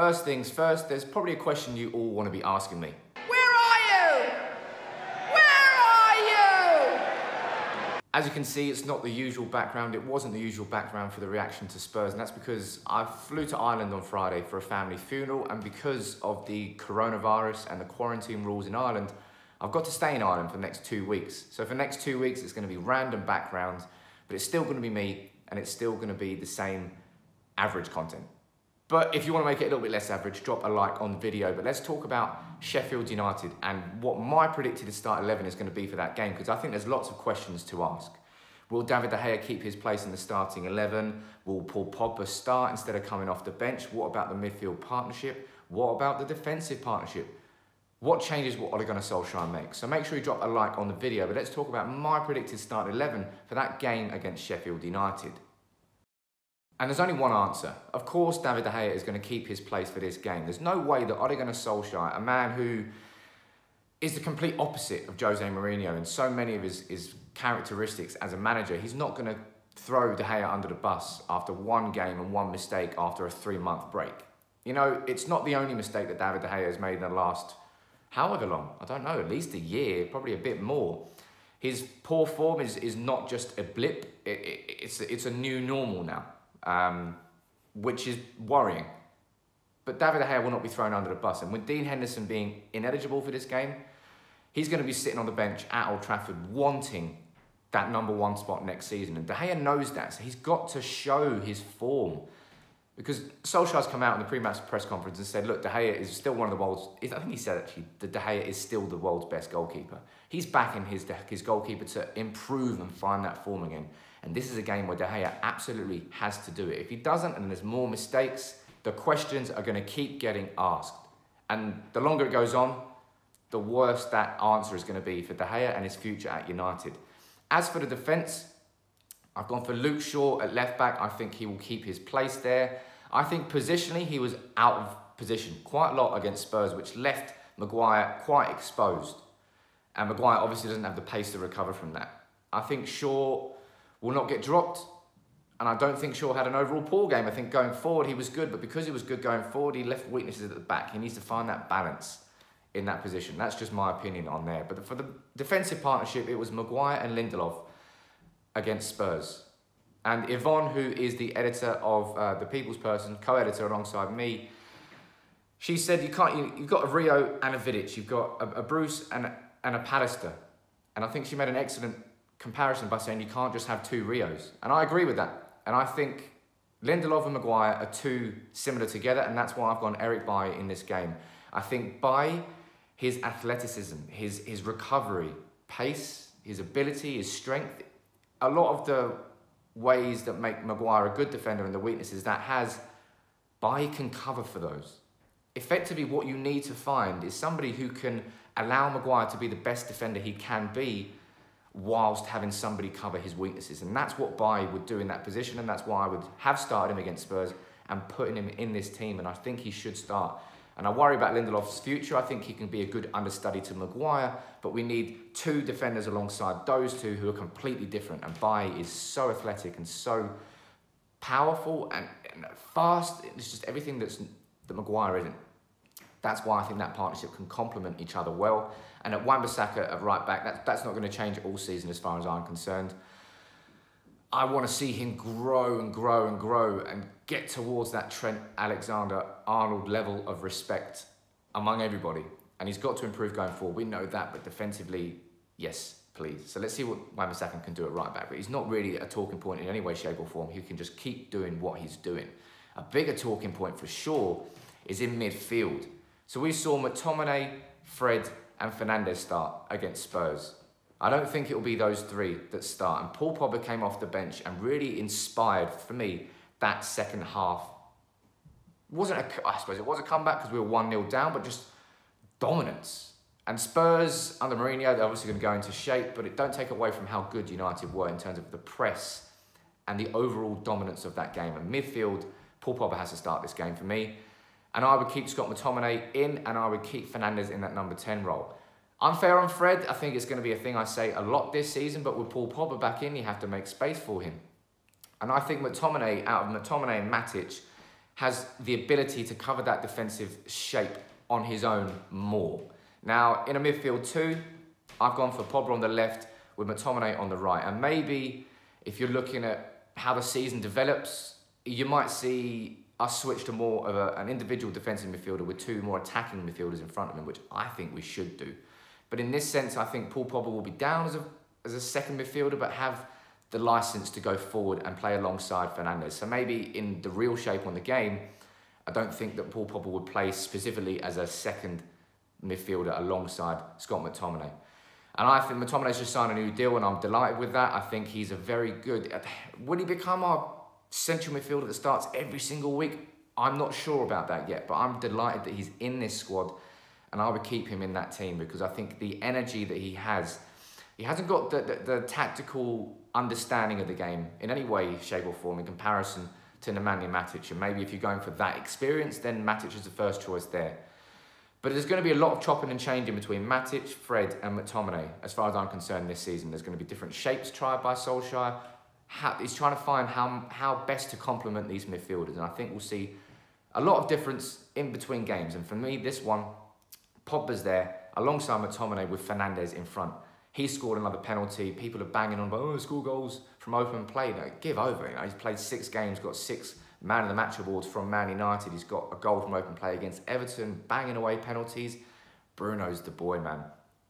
First things first, there's probably a question you all want to be asking me. Where are you? Where are you? As you can see, it's not the usual background. It wasn't the usual background for the reaction to Spurs, and that's because I flew to Ireland on Friday for a family funeral, and because of the coronavirus and the quarantine rules in Ireland, I've got to stay in Ireland for the next two weeks. So for the next two weeks, it's going to be random backgrounds, but it's still going to be me, and it's still going to be the same average content. But if you want to make it a little bit less average, drop a like on the video. But let's talk about Sheffield United and what my predicted start 11 is going to be for that game, because I think there's lots of questions to ask. Will David De Gea keep his place in the starting 11? Will Paul Pogba start instead of coming off the bench? What about the midfield partnership? What about the defensive partnership? What changes will Ole Gunnar Solskjaer make? So make sure you drop a like on the video, but let's talk about my predicted start 11 for that game against Sheffield United. And there's only one answer. Of course, David De Gea is going to keep his place for this game. There's no way that Ole Gunnar Solskjaer, a man who is the complete opposite of Jose Mourinho in so many of his, his characteristics as a manager, he's not going to throw De Gea under the bus after one game and one mistake after a three-month break. You know, it's not the only mistake that David De Gea has made in the last however long, I don't know, at least a year, probably a bit more. His poor form is, is not just a blip, it, it, it's, it's a new normal now, um, which is worrying. But David De will not be thrown under the bus. And with Dean Henderson being ineligible for this game, he's going to be sitting on the bench at Old Trafford wanting that number one spot next season. And De Gea knows that, so he's got to show his form. Because Solskjaer's come out in the pre-match press conference and said, look, De Gea is still one of the world's, I think he said actually, that De Gea is still the world's best goalkeeper. He's backing his, his goalkeeper to improve and find that form again. And this is a game where De Gea absolutely has to do it. If he doesn't and there's more mistakes, the questions are going to keep getting asked. And the longer it goes on, the worse that answer is going to be for De Gea and his future at United. As for the defence, I've gone for Luke Shaw at left back. I think he will keep his place there. I think positionally he was out of position quite a lot against Spurs, which left Maguire quite exposed. And Maguire obviously doesn't have the pace to recover from that. I think Shaw will not get dropped. And I don't think Shaw had an overall poor game. I think going forward he was good, but because he was good going forward, he left weaknesses at the back. He needs to find that balance in that position. That's just my opinion on there. But for the defensive partnership, it was Maguire and Lindelof against Spurs. And Yvonne, who is the editor of uh, The People's Person, co-editor alongside me, she said you can't. You, have got a Rio and a Vidic. You've got a, a Bruce and a, and a Pallister. And I think she made an excellent comparison by saying you can't just have two Rios. And I agree with that. And I think Lindelof and Maguire are too similar together, and that's why I've gone Eric Bailly in this game. I think by his athleticism, his, his recovery, pace, his ability, his strength, a lot of the ways that make Maguire a good defender and the weaknesses that has, Bailly can cover for those. Effectively, what you need to find is somebody who can allow Maguire to be the best defender he can be whilst having somebody cover his weaknesses. And that's what Bailly would do in that position, and that's why I would have started him against Spurs and putting him in this team, and I think he should start. And I worry about Lindelof's future. I think he can be a good understudy to Maguire, but we need two defenders alongside those two who are completely different. And Bailly is so athletic and so powerful and, and fast. It's just everything that's, that Maguire isn't. That's why I think that partnership can complement each other well. And at Wan-Bissaka at right back, that, that's not going to change all season as far as I'm concerned. I want to see him grow and grow and grow and get towards that Trent Alexander-Arnold level of respect among everybody. And he's got to improve going forward. We know that, but defensively, yes, please. So let's see what Wan-Bissaka can do at right back. But he's not really a talking point in any way, shape or form. He can just keep doing what he's doing. A bigger talking point for sure is in midfield. So we saw McTominay, Fred and Fernandes start against Spurs. I don't think it will be those three that start. And Paul Pogba came off the bench and really inspired, for me, that second half. Wasn't a, I suppose it was a comeback because we were 1-0 down, but just dominance. And Spurs, under Mourinho, they're obviously going to go into shape, but it don't take away from how good United were in terms of the press and the overall dominance of that game. And midfield, Paul Pogba has to start this game for me. And I would keep Scott McTominay in and I would keep Fernandes in that number 10 role. Unfair on Fred, I think it's going to be a thing I say a lot this season, but with Paul Pogba back in, you have to make space for him. And I think McTominay, out of McTominay and Matic, has the ability to cover that defensive shape on his own more. Now, in a midfield two, I've gone for Pogba on the left with McTominay on the right. And maybe if you're looking at how the season develops, you might see us switch to more of a, an individual defensive midfielder with two more attacking midfielders in front of him, which I think we should do. But in this sense, I think Paul Pogba will be down as a, as a second midfielder, but have the license to go forward and play alongside Fernandes. So maybe in the real shape on the game, I don't think that Paul Pogba would play specifically as a second midfielder alongside Scott McTominay. And I think McTominay's just signed a new deal, and I'm delighted with that. I think he's a very good. Will he become our central midfielder that starts every single week? I'm not sure about that yet, but I'm delighted that he's in this squad, and I would keep him in that team because I think the energy that he has, he hasn't got the, the, the tactical understanding of the game in any way, shape, or form in comparison to Nemanja Matic. And maybe if you're going for that experience, then Matic is the first choice there. But there's going to be a lot of chopping and changing between Matic, Fred, and McTominay, as far as I'm concerned, this season. There's going to be different shapes tried by Solskjaer. How, he's trying to find how, how best to complement these midfielders. And I think we'll see a lot of difference in between games. And for me, this one, Pogba's there alongside McTominay with Fernandes in front. He scored another penalty. People are banging on about, oh, score goals from open play. No, give over. You know, he's played six games, got six man of the match awards from Man United. He's got a goal from open play against Everton, banging away penalties. Bruno's the boy, man.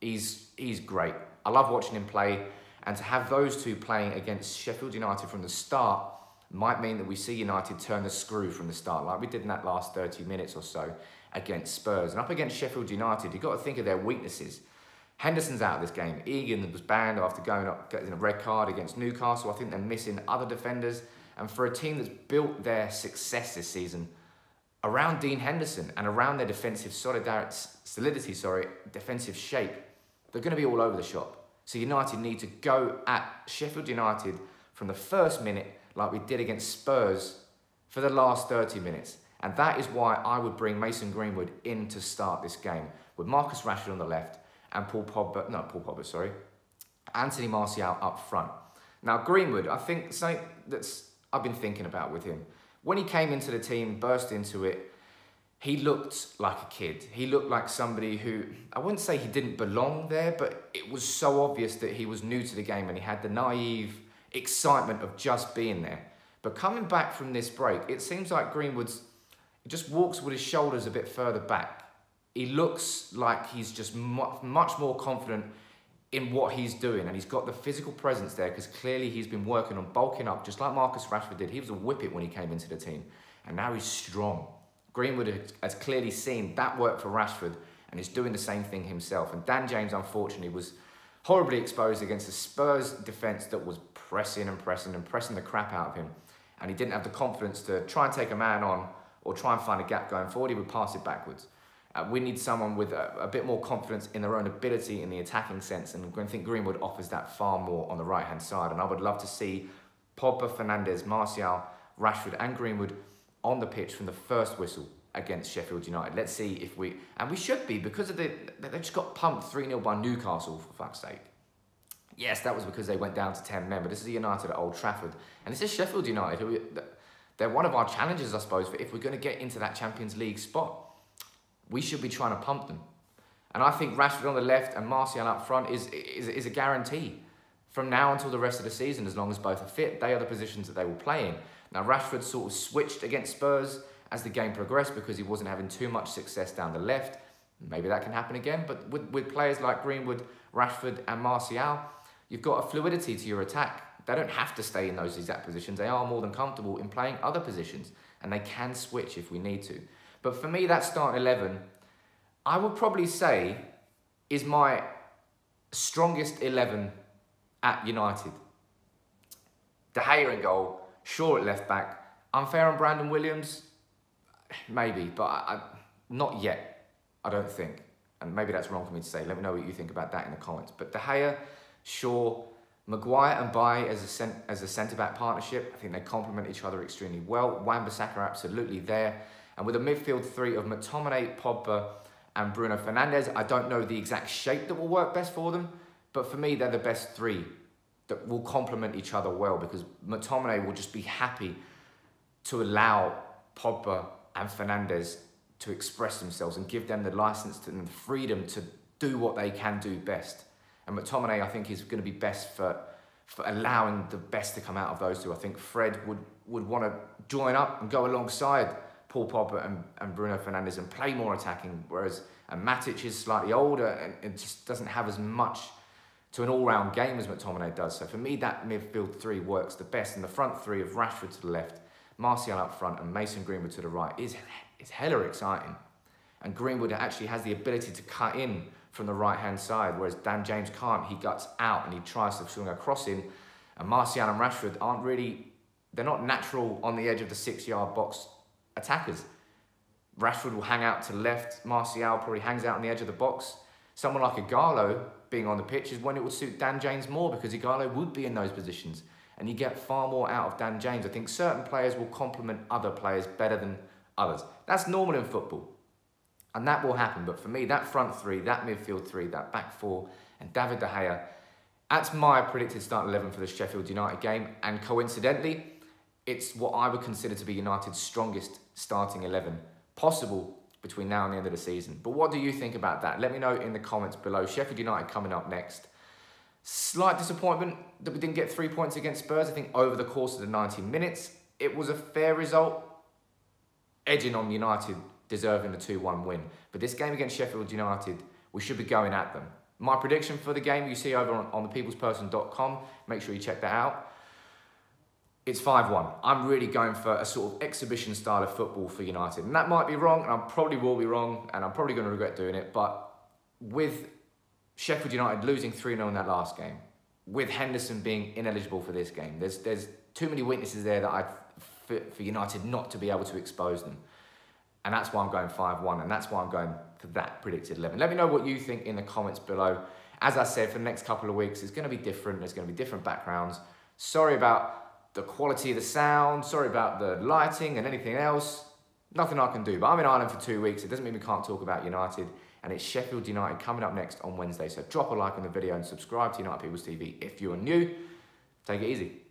He's he's great. I love watching him play, and to have those two playing against Sheffield United from the start might mean that we see United turn the screw from the start, like we did in that last 30 minutes or so against Spurs. And up against Sheffield United, you've got to think of their weaknesses. Henderson's out of this game. Egan was banned after going up, getting a red card against Newcastle. I think they're missing other defenders. And for a team that's built their success this season around Dean Henderson and around their defensive solidarity, solidity, sorry, defensive shape, they're going to be all over the shop. So United need to go at Sheffield United from the first minute like we did against Spurs for the last 30 minutes. And that is why I would bring Mason Greenwood in to start this game with Marcus Rashford on the left and Paul Pogba, no, Paul Pogba, sorry, Anthony Martial up front. Now, Greenwood, I think something that's I've been thinking about with him. When he came into the team, burst into it, he looked like a kid. He looked like somebody who, I wouldn't say he didn't belong there, but it was so obvious that he was new to the game and he had the naive excitement of just being there. But coming back from this break, it seems like Greenwood's he just walks with his shoulders a bit further back. He looks like he's just much more confident in what he's doing, and he's got the physical presence there because clearly he's been working on bulking up, just like Marcus Rashford did. He was a whippet when he came into the team, and now he's strong. Greenwood has clearly seen that work for Rashford and is doing the same thing himself. And Dan James, unfortunately, was horribly exposed against a Spurs defence that was pressing and pressing and pressing the crap out of him. And he didn't have the confidence to try and take a man on or try and find a gap going forward. He would pass it backwards. Uh, we need someone with a, a, bit more confidence in their own ability in the attacking sense, and I think Greenwood offers that far more on the right hand side. And I would love to see Pogba, Fernandes, Martial, Rashford, and Greenwood on the pitch from the first whistle against Sheffield United. Let's see if we and we should be because of the they just got pumped three 0 by Newcastle for fuck's sake. Yes, that was because they went down to ten men, but this is United at Old Trafford, and this is Sheffield United who they're one of our challenges, I suppose, for if we're going to get into that Champions League spot we should be trying to pump them. And I think Rashford on the left and Martial up front is, is, is a guarantee from now until the rest of the season, as long as both are fit. They are the positions that they will play in. Now, Rashford sort of switched against Spurs as the game progressed because he wasn't having too much success down the left. Maybe that can happen again, but with, with players like Greenwood, Rashford, and Martial, you've got a fluidity to your attack. They don't have to stay in those exact positions. They are more than comfortable in playing other positions, and they can switch if we need to. But for me, that starting 11, I would probably say is my strongest 11 at United. De Gea in goal, Shaw at left back. Unfair on Brandon Williams? Maybe, but I, I, not yet, I don't think. And maybe that's wrong for me to say. Let me know what you think about that in the comments. But De Gea, Shaw, Maguire and Bailly as a, cent as a centre-back partnership, I think they complement each other extremely well. Wan-Bissaka absolutely there. And with a midfield three of McTominay, Pogba, and Bruno Fernandes, I don't know the exact shape that will work best for them, but for me, they're the best three that will complement each other well because McTominay will just be happy to allow Pogba and Fernandes to express themselves and give them the license and the freedom to do what they can do best. And McTominay, I think, is going to be best for, for allowing the best to come out of those two. I think Fred would, would want to join up and go alongside Paul Pogba and, and Bruno Fernandes and play more attacking, whereas and Matic is slightly older and, and just doesn't have as much to an all-round game as McTominay does. So for me, that midfield three works the best. And the front three of Rashford to the left, Martial up front, and Mason Greenwood to the right is, is hella exciting. And Greenwood actually has the ability to cut in from the right-hand side, whereas Dan James can't. He guts out and he tries to swing a cross in. And Martial and Rashford aren't really, they're not natural on the edge of the six-yard box attackers. Rashford will hang out to left. Martial probably hangs out on the edge of the box. Someone like Ighalo being on the pitch is when it would suit Dan James more because Ighalo would be in those positions and you get far more out of Dan James. I think certain players will complement other players better than others. That's normal in football. And that will happen. But for me, that front three, that midfield three, that back four, and David De Gea, that's my predicted start 11 for the Sheffield United game. And coincidentally, it's what I would consider to be United's strongest starting 11 possible between now and the end of the season. But what do you think about that? Let me know in the comments below. Sheffield United coming up next. Slight disappointment that we didn't get three points against Spurs. I think over the course of the 90 minutes, it was a fair result, edging on United deserving a 2-1 win. But this game against Sheffield United, we should be going at them. My prediction for the game you see over on, on thepeoplesperson.com. Make sure you check that out. It's 5-1. I'm really going for a sort of exhibition style of football for United. And that might be wrong, and I probably will be wrong, and I'm probably going to regret doing it. But with Sheffield United losing 3-0 in that last game, with Henderson being ineligible for this game, there's, there's too many weaknesses there that I for, for United not to be able to expose them. And that's why I'm going 5-1, and that's why I'm going for that predicted 11. Let me know what you think in the comments below. As I said, for the next couple of weeks, it's going to be different. There's going to be different backgrounds. Sorry about the quality of the sound. Sorry about the lighting and anything else. Nothing I can do. But I'm in Ireland for two weeks. It doesn't mean we can't talk about United and it's Sheffield United coming up next on Wednesday. So drop a like on the video and subscribe to United People's TV if you're new. Take it easy.